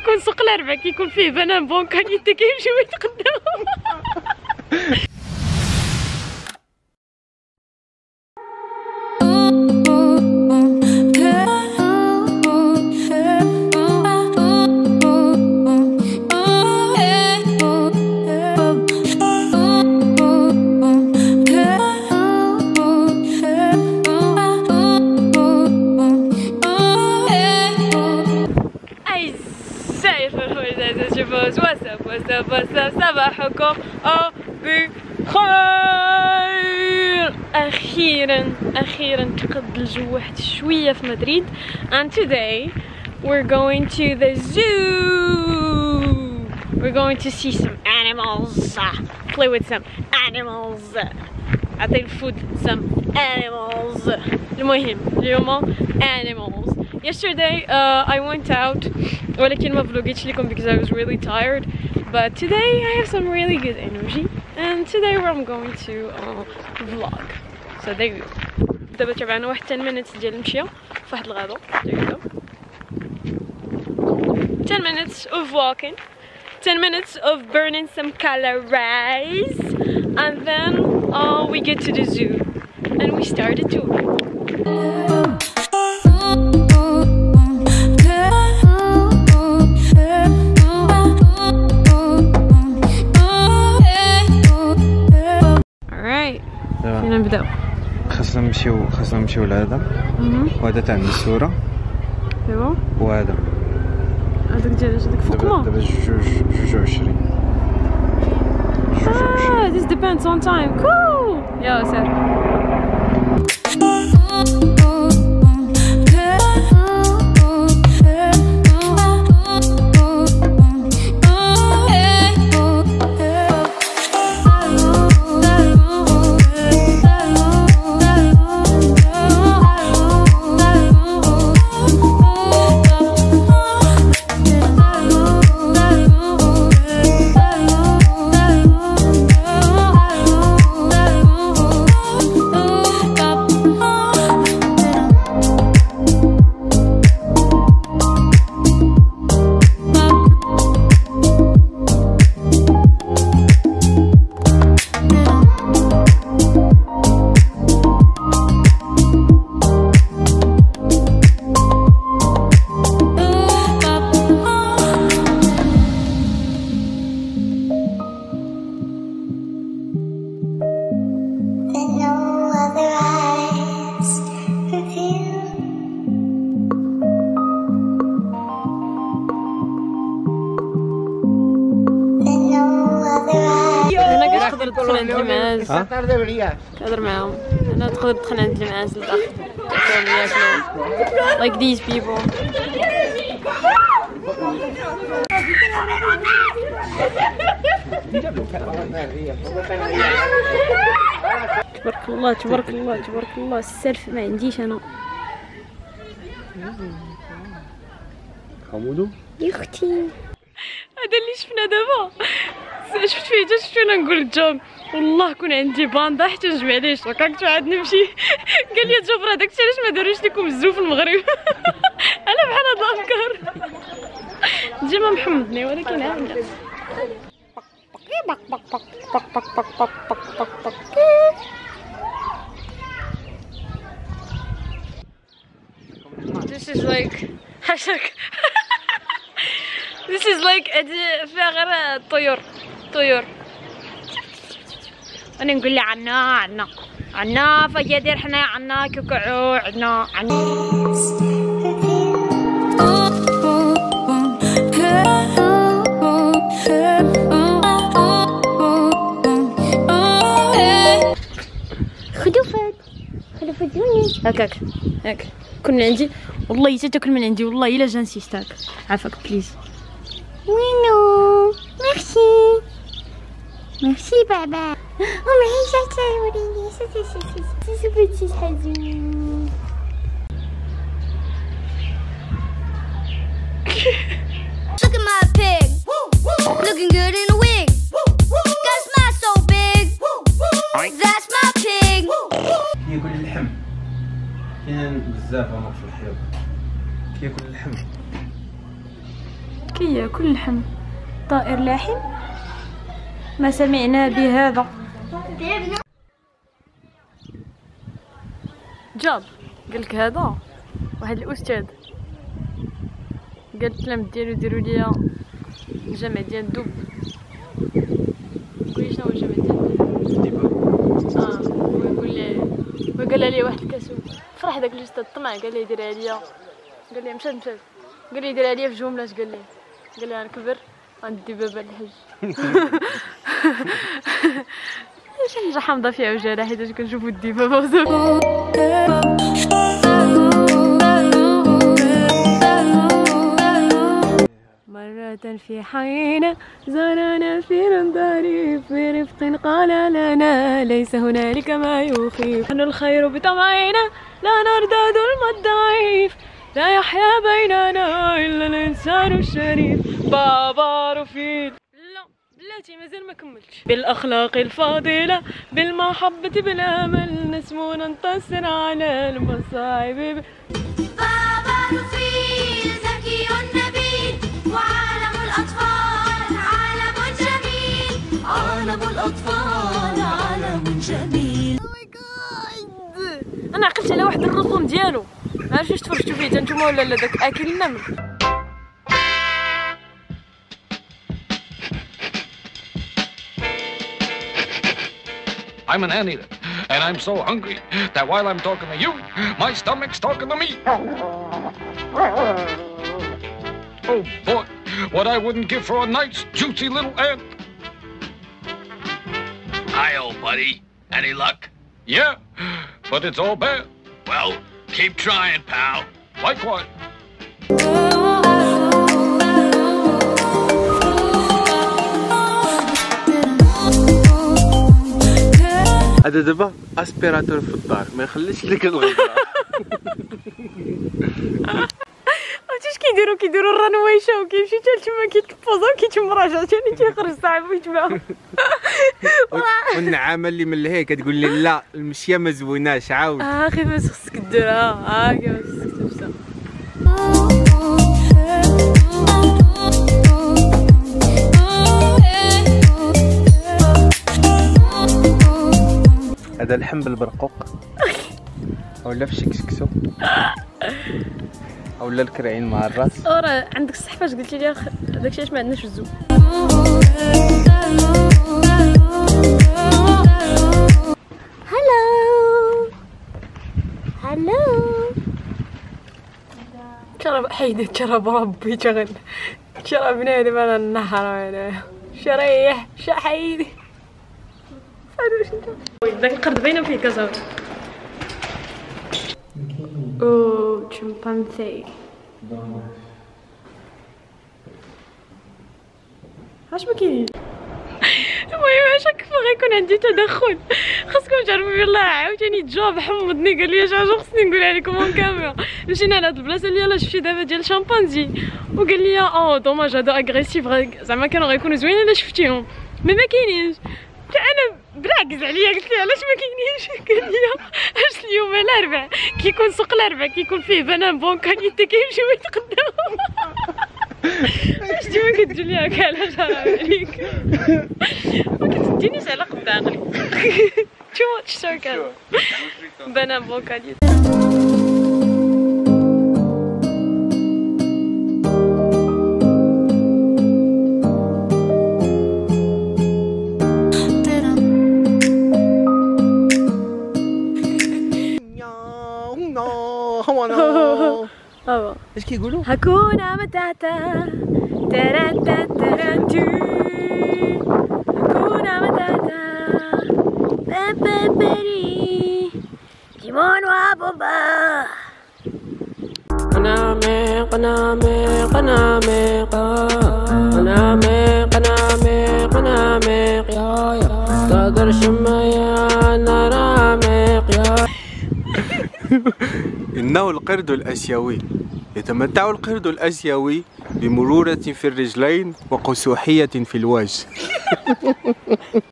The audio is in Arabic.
يكون سوق الاربع كيكون فيه بنان بونكانيتي كيمشيو يتقداو أخيرا أخيرا تقد الجو واحد شوية في مدريد and today we're going to the zoo we're going to see some animals play with some animals أعطي food some animals المهم اليوم animals yesterday uh, I went out ولكن ما فلوقيتش لكم because I was really tired but today I have some really good energy and today I'm going to uh, vlog so there you go دابا تابعنا واحد 10 minutes ديال المشية في واحد الغابة there you go 10 minutes of walking 10 minutes of burning some calories and then uh, we get to the zoo and we start a tour alright فينا نبداو خاصنا نمشيو خاصنا نمشيو لهذا وهذا تاع النسورة ايوا وهذا هذاك ديال هذاك فوق دابا ما دابا جوج جوج وعشرين جوج Ah, وعشرين this depends on time. Cool. يا سير. هنا كتقدر تدخل عند المعاز ها؟ تهضر معاهم. هنا تقدر تدخل عند المعاز ياكلوا like these people. تبارك الله تبارك الله تبارك الله. السلف ما عنديش أنا. حمودو؟ يا أختي. هذا اللي شفنا دابا. شفت فيه حتى شفت أنا نقول جون والله كون عندي باندا حتى نجمع ليه شوك هاك عاد نمشي؟ قال لي جبر هذاك الشيء علاش ما داروش لكم الزو في المغرب؟ أنا بحال هاد الأفكار. ديما محمدني ولكن عاد. This is like This is like هادي فيها غير الطيور طيور أنا نقول لها عنا عنا. عنا فيا حنا عنا كوكعو عنا عنا. هكاك هاك كل من عندي. والله حتى تاكل من عندي والله إلا جا نسيت هاك. عافاك بليز. وينو؟ ميرسي. ميرسي بابا ومعي شاتا وريني شاتا شاتا شاتا شاتا حزين Look at my pig, looking good in a wig. Got a smile so big, that's my pig. كياكل اللحم. كاين بزاف هما في الحيوط كياكل اللحم. كي ياكل لحم طائر لاحم ما سمعنا بهذا. جاب. قالك هذا؟ واحد الأستاذ. قال التلاميذ ديالو ديروا ليا الجامع ديال الدب قولي شنو هو الجامع ديال الدب آه ويقول لي وقال لي واحد الكاسو. فرح داك الأستاذ الطمع قال لي ديرها ليا قال لي مشات مشات. قال لي ديرها ليا في جملات قال لي. قال لي نكبر غندي بابا الحج. اش نرجع حامضه فيها وجارة حيت كنشوفو وزوج مرة في حين زارنا في ظريف برفق قال لنا ليس هنالك ما يخيف نحن الخير بطمعنا لا نرتاد الضعيف لا يحيا بيننا إلا الإنسان الشريف. بابا رفيق. لا بلاتي مازال ما كملتش. بالأخلاق الفاضلة بالمحبة بالأمل نسمو ننتصر على المصاعب بابا رفيق ذكي نبيل وعالم الأطفال عالم جميل. عالم الأطفال عالم جميل. أنا عقلت على واحد الرسوم ديالو. ما عرفتش واش تفرجتوا فيه؟ نتوما ولا لا؟ داك أكل النمل. I'm an anteater, and I'm so hungry that while I'm talking to you, my stomach's talking to me. Oh boy, what I wouldn't give for a nice, juicy little ant. Hi, old buddy. Any luck? Yeah, but it's all bad. Well, keep trying, pal. Likewise. هذا دابا اسبيراتور في الدار ما يخليش لك الغبره عرفتيش كيديروا؟ كيديروا الرنويشه وكيمشي حتى تما كيتبوزا وكيتمراجع ثاني تيخرج صاحبو ويتباع والنعامة اللي من لهيه كتقول لي لا المشية ما زويناش عاود. آه كيفاش خصك ديرها آه كيفاش خصك تمشى هذا اللحم بالبرقوق. اولا في شكسكسو. اولا الكرعين مع الراس. ورا عندك الصحفه اش قلتي لي داكشي علاش ما عندناش الزو هلو هلو شرب حيدي شرب ربي شغل. شرب بنادم أنا النهر أنا شريح شحيدي داك القرد باينه فيه كزور اوه شمبانزي علاش ما المهم علاش هكا غيكون عندي تدخل خاصكم تعرفوا بالله عاوتاني جاب حمضني قال لي اش حاجة خصني نقولها لكم اون كاميرا مشينا لهاد البلاصه اللي يلاه شفتي دابا ديال شامبانزي وقال لي آه dommage هادو agressifs زعما كانوا غيكونوا زوينين الا شفتيهم mais ما كاينينش أنا بالعكس عليا قلت لي علاش ما كاينينش؟ قال لي اش اليوم؟ الاربع. كيكون سوق الاربع كيكون فيه بنان bonne qualité كيمشيو يتقداو اش ديما كتجي لي هكا علاش حرام عليك. ما كتدينيش على قد عقلي too much بنان bonne qualité اش كيقولوا هكونا متاتا تراتا تراتو هكونا متاتا بابا بري تيمون وبومبا قنامي قنامي قنامي قنامي قنامي قنامي يا يا تقدر شمايا نرامي يا إنه القرد الأسيوي. يتمتع القرد الاسيوي بمرورة في الرجلين وقسوحية في الوجه.